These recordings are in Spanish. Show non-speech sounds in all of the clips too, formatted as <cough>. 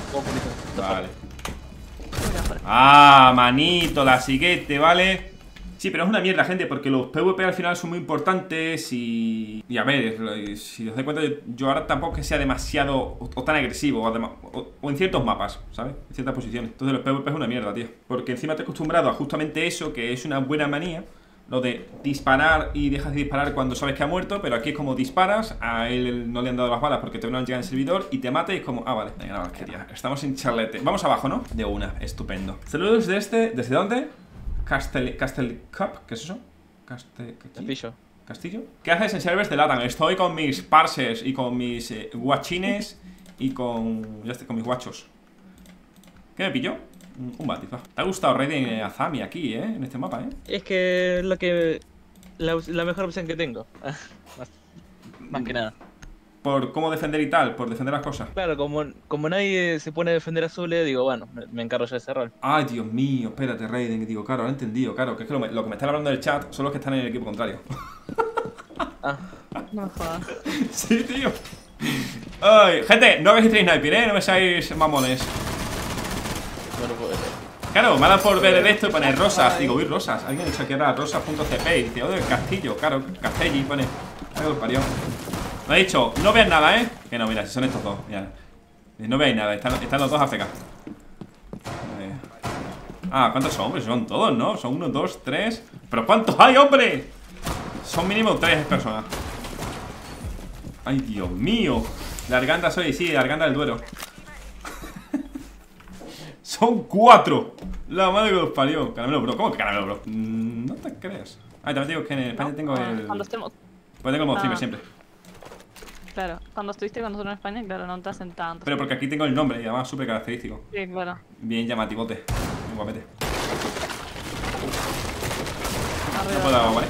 poco. Vale. Ah, manito, la siguiente, ¿vale? Sí, pero es una mierda, gente, porque los PvP al final son muy importantes y... Y a ver, si os dais cuenta, yo ahora tampoco que sea demasiado o, tan agresivo o, o, en ciertos mapas, ¿sabes? En ciertas posiciones. Entonces los PvP es una mierda, tío. Porque encima te he acostumbrado a justamente eso, que es una buena manía lo de disparar y dejas de disparar cuando sabes que ha muerto, pero aquí es como disparas, a él no le han dado las balas porque te no han llegado el servidor y te mata y es como, ah, vale, venga, no, quería. Estamos en charlete. Vamos abajo, ¿no? De una, estupendo. Saludos de este, ¿desde dónde? Castle, Castle Cup, ¿qué es eso? Castillo. ¿Castillo? ¿Qué haces en servers de LATAM? Estoy con mis parses y con mis eh, guachines y con, ya estoy, con mis guachos. ¿Qué me pilló? Un Batis, va. Te ha gustado Raiden Azami aquí, ¿eh? En este mapa, ¿eh? Es que es lo que... La, mejor opción que tengo. <laughs> más, que nada. Por cómo defender y tal, por defender las cosas. Claro, como, como nadie se pone a defender a Zule, digo, bueno, me, encargo yo de ese rol. Ay, Dios mío, espérate, Raiden. Digo, claro, lo he entendido, claro. Que es que lo, que me están hablando del chat son los que están en el equipo contrario. <laughs> ah. No jodas. <laughs> sí, tío. Ay, gente, no hagáis sniper, ¿eh? No me seáis mamones. Claro, me ha dado por ver esto y poner rosas. Digo, uy, rosas. Alguien ha dicho que era rosas.cp y dice, oh, del castillo. Claro, Castelli pone. Algo parió. Me ha dicho, no veas nada, ¿eh? Que no, mira, si son estos dos. Ya. No veáis nada, están, están los dos AFK. Ah, ¿cuántos son? Pues son todos, ¿no? Son uno, dos, tres. ¿Pero cuántos hay, hombre? Son mínimo tres personas. Ay, Dios mío. Larganda soy, sí, Larganda del Duero. Son cuatro. La madre que los parió. Caramelo, bro. ¿Cómo que caramelo, bro? Mm, no te crees. Ah, también digo que en España tengo el. Cuando estemos. Pues tengo el modo ah. siempre. Claro, cuando estuviste con nosotros en España, claro, no te hacen tanto. Pero porque aquí tengo el nombre y además súper característico. Sí, claro. Bien llamativote. Bien guapete. No puedo, ¿vale?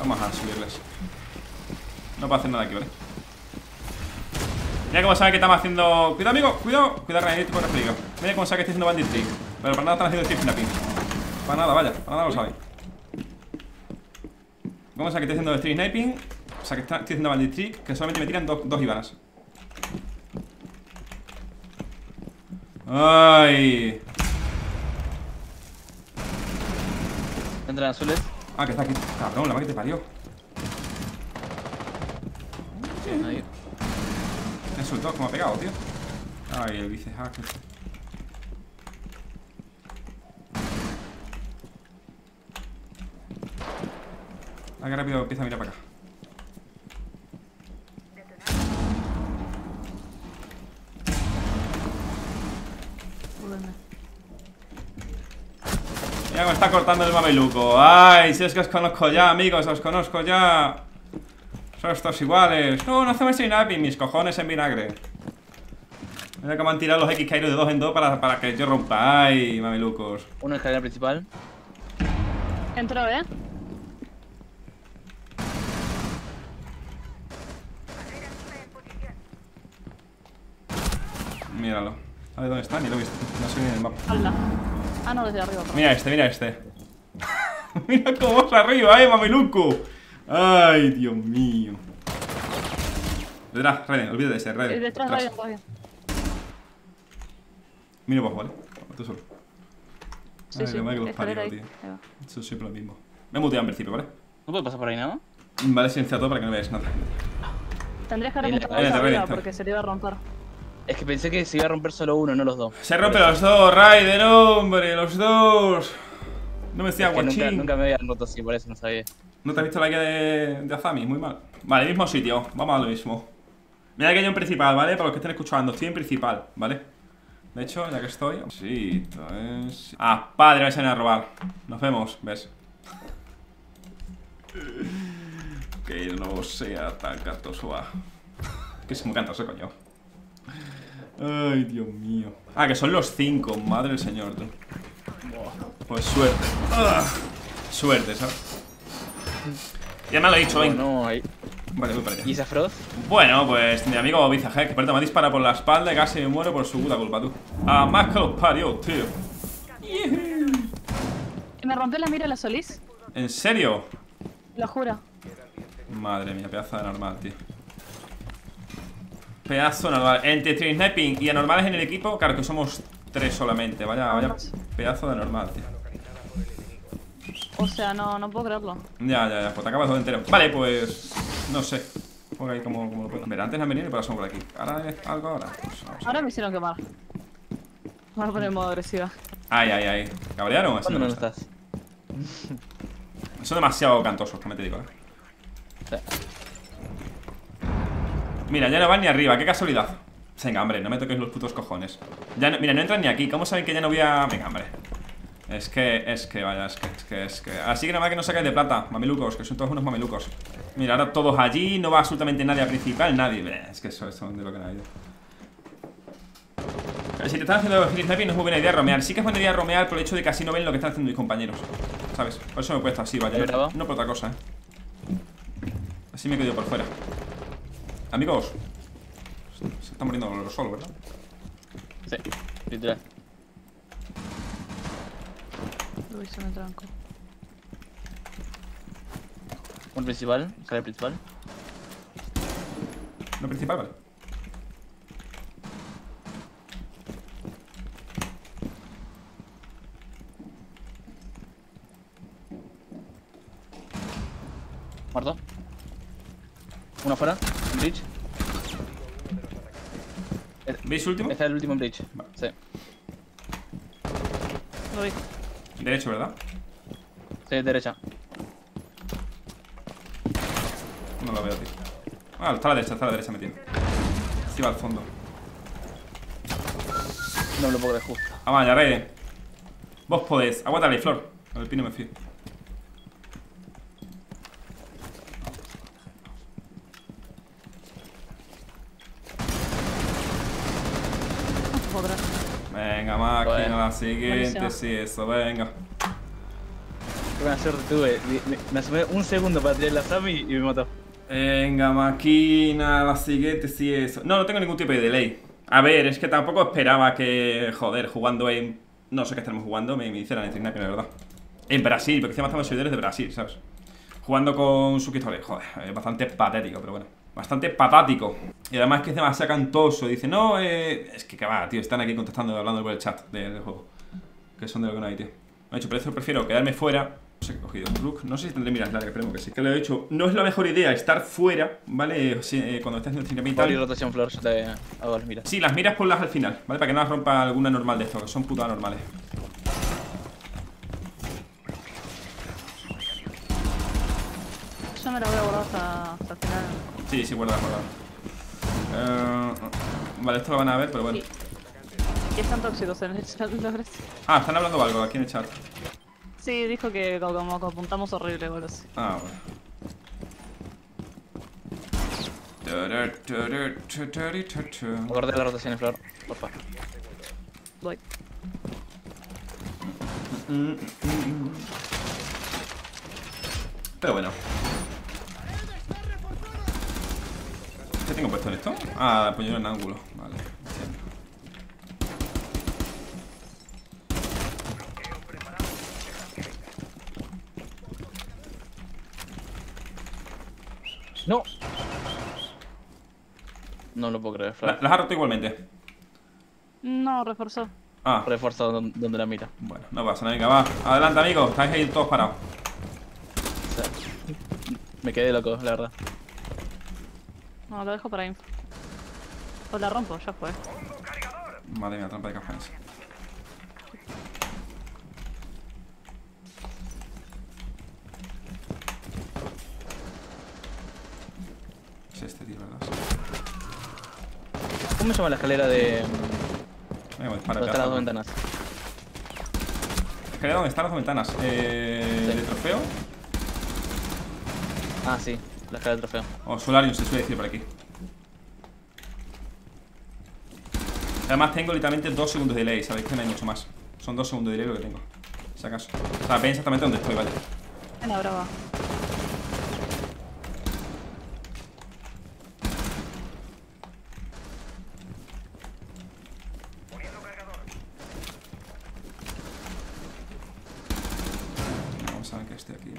Vamos a subirles. No puedo hacer nada aquí, ¿vale? Mira cómo sabe que estamos haciendo... Cuidado, amigo, cuidado. Cuidado, con peligro. Mira cómo sabe que estoy haciendo bandit trick. Pero para nada están haciendo street snapping. Para nada, vaya, para nada lo sabe. ¿Cómo sabe que estoy haciendo street sniping? O sea que estoy haciendo bandit trick Que solamente me tiran dos, dos ibanas. ¡Ay! Entran azules. Ah, que está aquí. Cabrón, la madre que te parió. Sí, ahí me como ha pegado, tío. Ay, el vice hacker. Ah, que rápido empieza a mirar para acá. Mira cómo está cortando el mameluco. Ay, si es que os conozco ya, amigos, os conozco ya. Son estos iguales. No, no hacemos y mis cojones en vinagre. Mira que me han tirado los X de dos en dos para, para que yo rompa. Ay, mamelucos. Una escalera principal. Entró, ¿eh? Míralo. A ver dónde está, ni lo he visto. No sé ni en el mapa. Ah, no, desde arriba. Mira este, mira este. <laughs> mira cómo vas arriba, eh, mameluco. Ay, Dios mío. Detrás, Raiden, olvídate de ese, Raiden. Detrás, Raiden, todavía. Mira vos, ¿vale? Tú solo. Sí, Ay, sí, que los parió, tío. Eso es siempre lo mismo. Me he muteado en principio, ¿vale? ¿No puede pasar por ahí nada? Vale, silencia todo para que no veáis nada. Tendrías que haber metido arriba porque se te iba a romper. Es que pensé que se iba a romper solo uno, no los dos. Se rompe los dos, Raiden, hombre, los dos. No me decía guachín. Nunca, nunca me habían roto así, por eso no sabía. ¿No te has visto la guía de, Azami? Muy mal. Vale, mismo sitio. Vamos a lo mismo. Mira que yo en principal, ¿vale? Para los que estén escuchando, estoy en principal, ¿vale? De hecho, ya que estoy... Sí, es... Ah, padre, vais a ir a robar. Nos vemos, ¿ves? <laughs> que no sea tan catoso. Que se me encanta ese coño. Ay, Dios mío. Ah, que son los cinco, madre del señor, tú. Pues suerte. Ah, suerte, ¿sabes? Ya me lo he dicho, ven. No, hay. Vale, voy para allá. ¿Y Zafroz? Bueno, pues mi amigo Bizajek, perdón, me dispara por la espalda y casi me muero por su puta culpa, tú. Ah, más que los parió, tío. ¿Y me rompió la mira la Solís? ¿En serio? Lo juro. Madre mía, pedazo de normal, tío. Pedazo normal. Entre stream sniping y anormales en el equipo, claro que somos tres solamente. Vaya, vaya pedazo de anormal, tío. O sea, no, no puedo creerlo. Ya, ya, ya, pues te acabas todo entero. Vale, pues. No sé. Juega ahí como, como lo puedo. Mira, antes me han venido y por por aquí. Ahora es algo ahora. Pues vamos. Ahora me hicieron quemar. Voy a poner modo agresiva. Ay, ay, ay. ¿Cabrearon? ¿Cuándo me no estás? Son demasiado cantosos, también te digo, eh. Sí. Mira, ya no van ni arriba, qué casualidad. Venga, hombre, no me toques los putos cojones. Ya no- mira, no entran ni aquí. ¿Cómo saben que ya no voy a.? Venga, hombre. Es que, es que, vaya, es que, es que, es que. Así que nada más que no sacáis de plata, mamelucos, que son todos unos mamelucos. Mira, ahora todos allí, no va absolutamente nadie a principal, nadie. Es que eso, es de lo que. Pero si te están haciendo free sniping no es muy buena idea romear. Sí que es buena idea romear por el hecho de que así no ven lo que están haciendo mis compañeros. ¿Sabes? Por eso me he puesto así, vaya. No por otra cosa, eh. Así me he quedado por fuera. Amigos. Se está muriendo los solos, ¿verdad? Sí, literal. Uy, se me tranco. Un principal, sale principal. No principal, vale. Muerto. Uno afuera, en bridge. ¿Veis último? Está el último en bridge. Vale. Sí. Lo vi. Derecho, ¿verdad? Sí, derecha. No lo veo, tío. Ah, está a la derecha, está a la derecha metido. Sí va al fondo. No lo puedo creer justo. Vamos, ya rey. Vos podés. Aguántale, Flor. Con el pino me fío. No puedo creer. Venga, máquina, Bueno. la siguiente, Buenísimo. sí, eso, venga. Qué buena suerte tuve. Me, asomé un segundo para tirar la Sami y me mató. Venga, máquina, la siguiente, sí, eso. No, no tengo ningún tipo de delay. A ver, es que tampoco esperaba que, joder, jugando en. No sé qué estaremos jugando, me, me hicieran en Sniper, la verdad. En Brasil, porque encima estamos seguidores de Brasil, ¿sabes? Jugando con su joder, es bastante patético, pero bueno. Bastante patático. Y además que es demasiado cantoso. Dice, no, eh. Es que que va, tío, están aquí contestando, hablando por el chat de- del juego. Que son de lo que no hay, tío. Me ha dicho, por eso prefiero quedarme fuera. No sé qué he cogido. Rook, no sé si tendré miras largas, esperemos que sí. Que lo he dicho. No es la mejor idea estar fuera, ¿vale? Si- eh, cuando estás haciendo cine y tal. rotación flor, yo te hago las miras. Sí, las miras ponlas al final, ¿vale? Para que no las rompa alguna normal de esto, que son putas normales. Yo me la voy a guardar hasta, hasta el final. Sí, sí, guarda, guarda. Eh, vale, esto lo van a ver, pero bueno. Sí. Están tóxicos en el chat, lo ves. Ah, están hablando algo aquí en el chat. Sí, dijo que como, que apuntamos horrible, boludo. sí. Ah, bueno. Acordé la rotación flor, por favor. Voy. Pero bueno. ¿Qué tengo puesto en esto? Ah, apoyo en ángulo. Vale. entiendo. ¡No! No lo puedo creer. Las ha roto igualmente. No, reforzó. Ah, don- donde la mira. bueno, no pasa nada. Venga, va. Adelante, amigos. Estáis ahí todos parados. O sea, me quedé loco, la verdad. No, lo dejo para info. O la rompo, ya fue. Madre mía, trampa de cajones. Es este tío, ¿verdad? ¿Cómo se llama la escalera de. Venga, pues para están las dos ventanas? Escalera donde están las dos ventanas. Eh, Sí. ¿De trofeo? Ah, sí, la escalera de trofeo. O Solarium se suele decir por aquí. Además tengo literalmente dos segundos de delay, sabéis que no hay mucho más. Son dos segundos de delay lo que tengo. Si acaso. O sea, ven exactamente dónde estoy, vale. En la brava. Vamos a ver que esté aquí.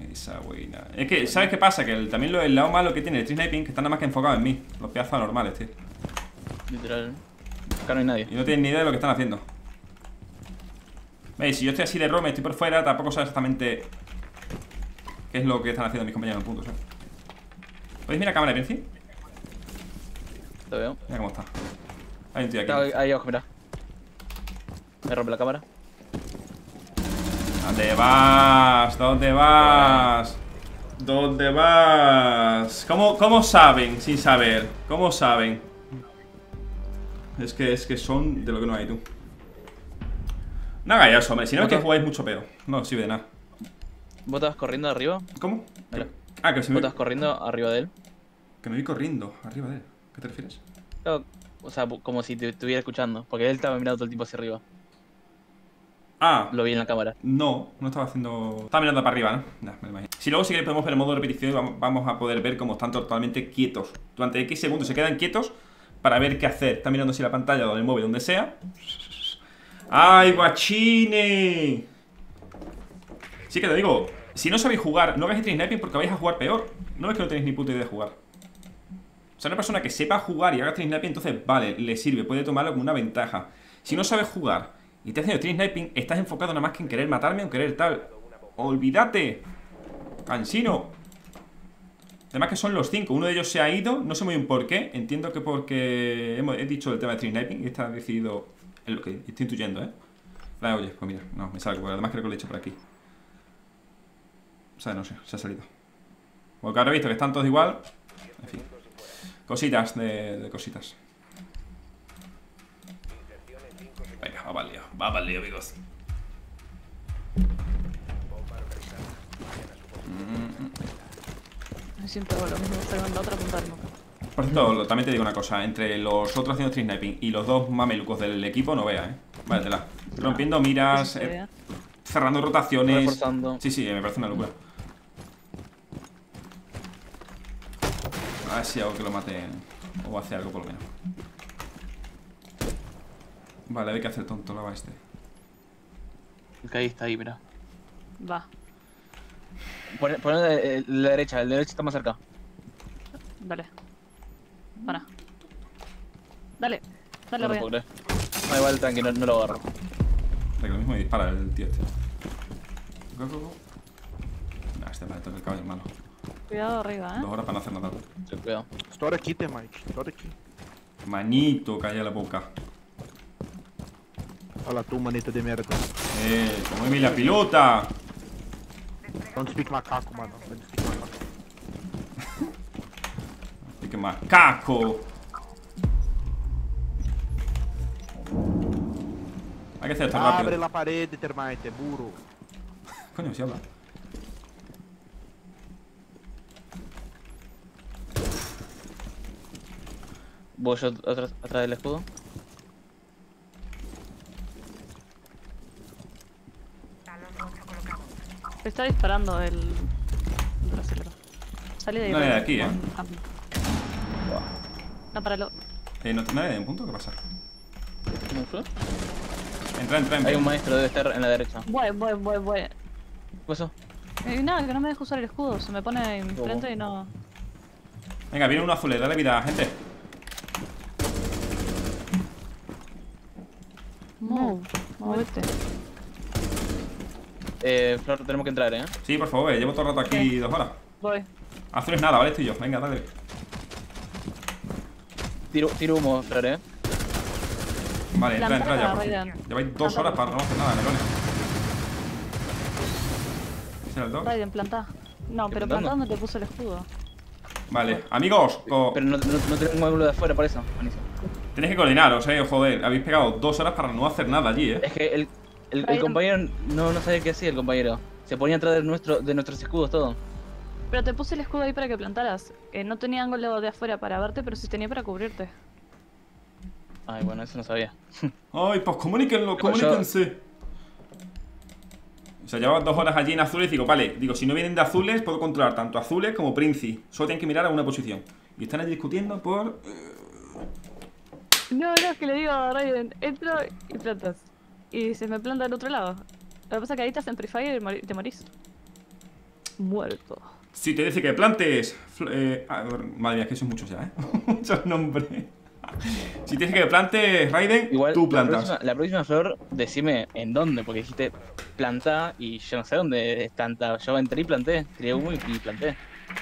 Ahí esa buena. Es que, ¿sabes qué pasa? Que el- también lo, el lado malo que tiene el tree sniping que está nada más que enfocado en mí. Los pedazos normales, tío. Literal. Acá no hay nadie. Y no tienen ni idea de lo que están haciendo. Veis, si yo estoy así de rome, estoy por fuera, tampoco sé exactamente qué es lo que están haciendo mis compañeros en puntos, ¿eh? ¿Podéis mirar la cámara de Vinci? Te veo. Mira cómo está. Hay un tío aquí. Ahí, ahí abajo, mira. Me rompe la cámara. ¿Dónde vas? ¿Dónde vas? ¿Dónde vas? ¿Cómo, ¿Cómo saben sin saber? ¿Cómo saben? Es que, es que son de lo que no hay, tú. No hagáis hombre. Si no es que jugáis mucho peor. No sirve de nada. ¿Vos estabas corriendo arriba? ¿Cómo? Mira. Ah, que, se ¿Vos me, estabas corriendo arriba de él? que me vi corriendo arriba de él. ¿Qué te refieres? O sea, como si te estuviera escuchando. Porque él estaba mirando todo el tiempo hacia arriba. Ah, Lo vi en la cámara. no, no estaba haciendo. Estaba mirando para arriba, ¿no? Ya, me imagino. Si luego, si queréis, podemos ver el modo de repetición vamos, a poder ver cómo están totalmente quietos. Durante X segundos se quedan quietos para ver qué hacer. Están mirando si la pantalla o el móvil, donde sea. ¡Ay, guachine! Sí que te digo, si no sabéis jugar, no hagáis sniping porque vais a jugar peor. No es que no tenéis ni puta idea de jugar. O sea, una persona que sepa jugar y haga sniping, entonces, vale, le sirve, puede tomarlo como una ventaja. Si no sabes jugar y te haciendo stream sniping, estás enfocado nada más que en querer matarme o en querer tal. Olvídate. Cansino. Además que son los cinco, uno de ellos se ha ido, no sé muy bien por qué, entiendo que porque hemos, he dicho el tema de stream sniping y está decidido lo que estoy intuyendo, ¿eh? Vale, oye, pues mira, no, me salgo, además creo que lo he hecho por aquí. O sea, no sé, se ha salido. Porque ahora he visto que están todos igual. En fin. Cositas de, de cositas. Venga, va para lío, va para lío, amigos. Siempre hago lo mismo, salgo en la otra punta del mapa. Por cierto, lo- también te digo una cosa, entre los otros haciendo stream sniping y los dos mamelucos del equipo, no veas, eh. Vale, tela. Rompiendo miras, eh, cerrando rotaciones. Reforzando. Sí, sí, me parece una locura. A ver si hago que lo mate o hace algo por lo menos. Vale, hay que hacer tonto, la va este. El que ahí está ahí, mira. Va, Pon, pon el de el de la derecha, el de la derecha está más cerca. dale. Para. Dale, dale, No lo puedo. No, igual, tranqui, no, no lo agarro. De que lo mismo me dispara el tío este. Go, go, go. Nah, este me toca el caballo malo. Cuidado arriba, Dos eh. horas para no hacer nada. Ten cuidado. Estoura aqui, Termite. Estoura aqui. Manito, calla la boca. Olha tu, maneta de merda. Eh, como la pilota. Don't speak macaco, mano. Don't speak macaco. Así que macaco. Hay que hacer esto Abre rápido. la parede, Termite, burro. Coño, si habla. Voy yo atrás, atrás del Te está disparando el. el brasilero. Salí de ahí. No, de aquí, eh. Ah, No, para lo. Eh, ¿no nadie de un punto? ¿Qué pasa? ¿Cómo fue? Entra, entra, Hay entra. un maestro, debe estar en la derecha. ¿Qué Voy, voy, voy, voy. pasó? Eh, nada, que no me deja usar el escudo. Se me pone enfrente y no. Venga, viene uno azul, dale vida, gente. Move. Movete. Eh, Flor, tenemos que entrar, eh. Sí, por favor, eh, llevo todo el rato aquí dos horas. Voy. Azul es nada, ¿vale? Estoy yo. Venga, dale. Tiro, tiro humo, Flor, eh. Vale, entra, entra ya. Planta, por fin. Lleváis dos Planta, horas para no hacer nada, nerones. ¿Ese era el dog? Raiden, plantá. No, pero plantando? plantá donde te puso el escudo. Vale, amigos, co- Pero no, no, no tenemos ángulo de afuera, por eso. Buenísimo. tenéis que coordinaros, eh. Joder, habéis pegado dos horas para no hacer nada allí, eh. Es que el, el, compañero no, no sabía qué hacía el compañero. Se ponía atrás de, nuestro, de nuestros escudos todo. Pero te puse el escudo ahí para que plantaras. Eh, no tenía ángulo de afuera para verte, pero sí tenía para cubrirte. Ay, bueno, eso no sabía. <laughs> Ay, pues comuníquenlo, yo- comuníquense. O sea, llevaba dos horas allí en azules y digo, vale, digo, si no vienen de azules, puedo controlar tanto azules como Princi. Solo tienen que mirar a una posición. Y están allí discutiendo por. No, no, es que le digo a Raiden, entro y plantas. Y se me planta del otro lado. Lo que pasa es que ahí estás en Prefire y te morís. Muerto. Si te dice que plantes. eh, a ver, madre mía, es que son muchos ya, ¿eh? <laughs> muchos nombres. Si te dice que plantes, Raiden, Igual, tú La plantas. próxima, la próxima flor, decime en dónde, porque dijiste planta y yo no sé dónde es planta. Yo entré y planté, tiré humo y planté.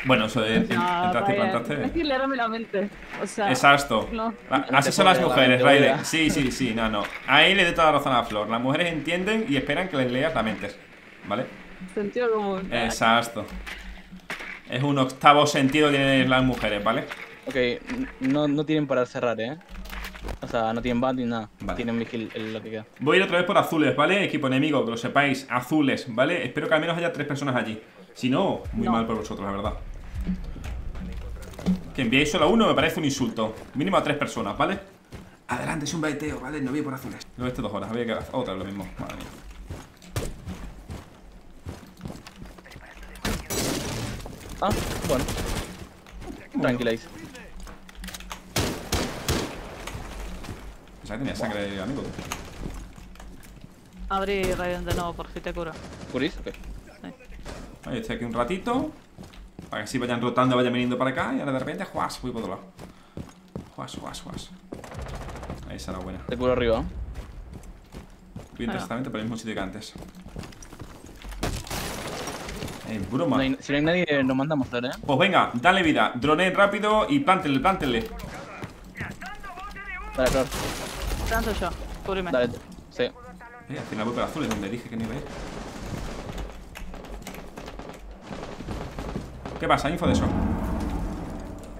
Bueno, eso de No, entraste y plantaste. Es que leerme la mente. O sea. Exacto. No. Ah, <laughs> Así son las mujeres, la. Sí, sí, sí, no, no. Ahí le doy toda la razón a la flor. Las mujeres entienden y esperan que les leas la mente. ¿Vale? Sentido común. Exacto. Es un octavo sentido que tienen las mujeres, ¿vale? Ok, no, no tienen para cerrar, eh. O sea, no tienen band ni nada. Vale. Tienen vigil el- lo que queda. Voy a ir otra vez por azules, ¿vale? Equipo enemigo, que lo sepáis, azules, ¿vale? Espero que al menos haya tres personas allí. Si no, muy No. mal por vosotros, la verdad. Que enviéis solo a uno me parece un insulto. Mínimo a tres personas, ¿vale? Adelante, es un baiteo, ¿vale? No voy por azules. Lo he visto dos horas, había que hacer otra vez lo mismo. Madre mía. Ah, bueno. Tranquiláis. Pensaba que tenía sangre, amigo. Abrí Raiden de nuevo por si te curo. ¿Curís? Ok. Ahí estoy aquí un ratito. Para que así vayan rotando, vayan viniendo para acá. Y ahora de repente, juas, voy por otro lado. Juas, juas, juas. Ahí será buena. Te curo arriba. Voy Ah. exactamente por el mismo sitio que antes. Eh, broma. No hay- si no hay nadie, nos mandamos a eh. Pues venga, dale vida. Drone rápido y plántenle, plántenle. Dale, Flor. Tanto yo. Cúbreme. Dale. Sí. Eh, al final voy por azules, donde dije que no iba a ir. ¿Qué pasa? Info de eso.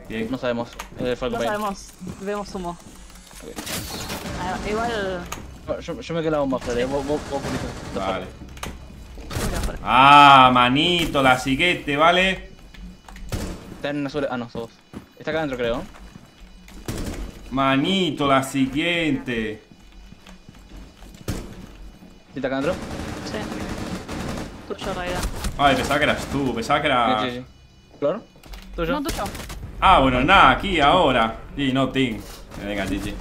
Bien. No sabemos. Eh, fue No algo ahí. sabemos. Vemos humo. Ah, igual. Yo, yo me quedo la bomba, Flor. Vos, vos, vos puliste. Vale. Ah, manito, la siguiente, ¿vale? Está en azul. Ah, no, sos. Está acá adentro, creo. Manito, la siguiente. ¿Sí está acá adentro? Sí. Tuyo, Raiden. Ay, pensaba que eras tú, pensaba que era... Sí, sí, sí. ¿Flor? ¿Tuyo? No, tuyo. Ah, bueno, nada, aquí, ahora. Y no, Ting. Venga, GG.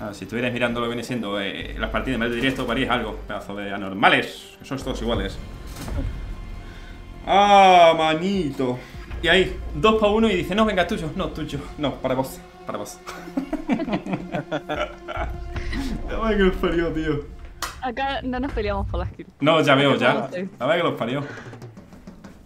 Ah, si estuvierais mirando lo que viene siendo eh, las partidas en vez de directo, haríais algo. Pedazo de anormales. Que sois todos iguales. Ah, manito. Y ahí, dos para uno y dice, no, venga, tuyo. No, tuyo. No, para vos. Para vos. <laughs> Ay, que los parió, tío. Acá no nos peleamos por las kills. No, ya veo, ya. La verdad que los parió.